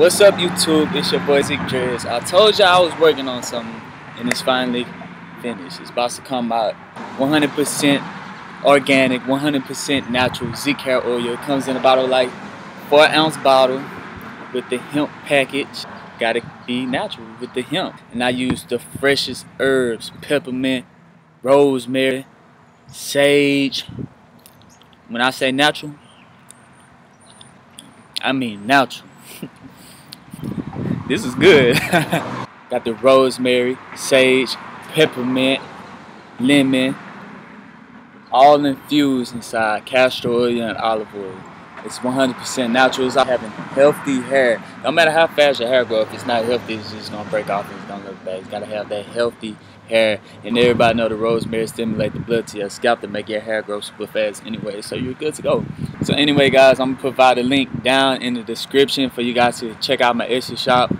What's up, YouTube? It's your boy Zeek Dreads. I told you I was working on something, and it's finally finished. It's about to come out 100% organic, 100% natural Zeek hair oil. It comes in a bottle like 4 ounce bottle with the hemp package. Gotta be natural with the hemp. And I use the freshest herbs peppermint, rosemary, sage. When I say natural, I mean natural. This is good. Got the rosemary, sage, peppermint, lemon, all infused inside castor oil and olive oil. It's 100% natural. It's having healthy hair. No matter how fast your hair grows, if it's not healthy, it's just gonna break off and it's gonna look bad. You gotta have that healthy hair. And everybody know the rosemary stimulate the blood to your scalp to make your hair grow super fast anyway. So you're good to go. So anyway, guys, I'm gonna provide a link down in the description for you guys to check out my Etsy shop.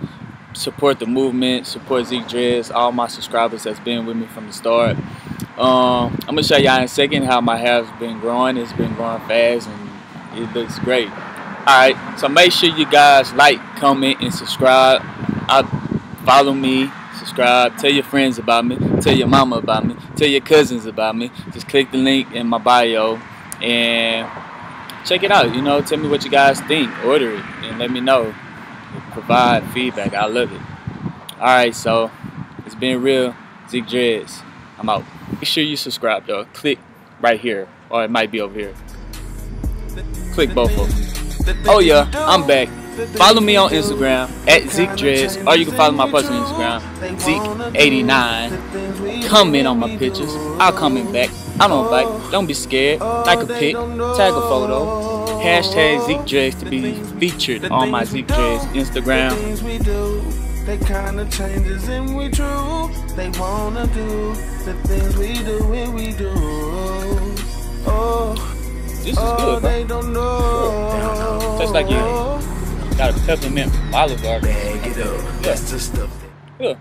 Support the movement, support Zeek Dreads, all my subscribers that's been with me from the start. Um, I'm gonna show y'all in a second how my hair's been growing. It's been growing fast and it looks great. Alright, so make sure you guys like, comment, and subscribe. I, follow me, subscribe, tell your friends about me, tell your mama about me, tell your cousins about me. Just click the link in my bio and check it out. You know, tell me what you guys think. Order it and let me know. Provide feedback. I love it. Alright, so it's been real. Zeek Dreads. I'm out. Make sure you subscribe though. Click right here. Or it might be over here. Click both of them. Oh yeah, I'm back. Follow me on Instagram at Zeek Dreads, or you can follow my personal Instagram, Zeek89. Comment on my pictures. I'll comment back. I don't bite. Oh. Don't be scared. Like a oh, pic, tag a photo. Hashtag Zeek Dreads to be featured on my Zeek Dreads Instagram. They kinda changes and we true. They wanna do the things we do and we do. Oh. This is oh, good, They don't know. Tastes like you got a peppermint olive garden. Bag it up. That's the stuff. Yeah.